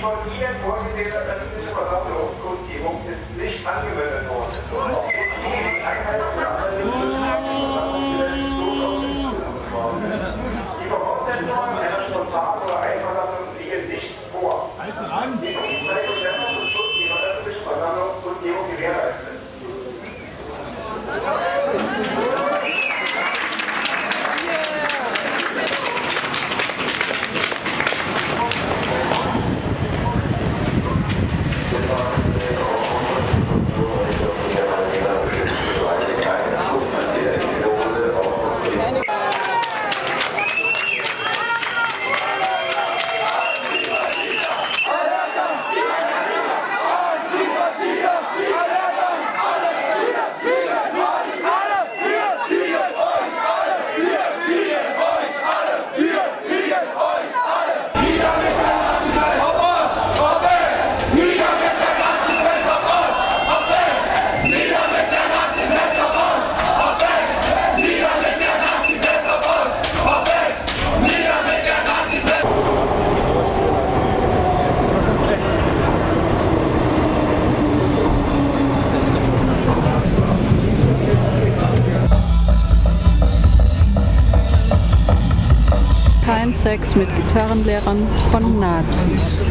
Die von Ihnen vorgesehene öffentliche Versammlungsgutgebung ist nicht angewendet worden. Sex mit Gitarrenlehrern von Nazis.